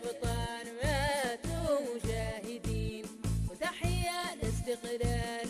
الأبطال ماتوا مجاهدين. وتحيا الاستقلال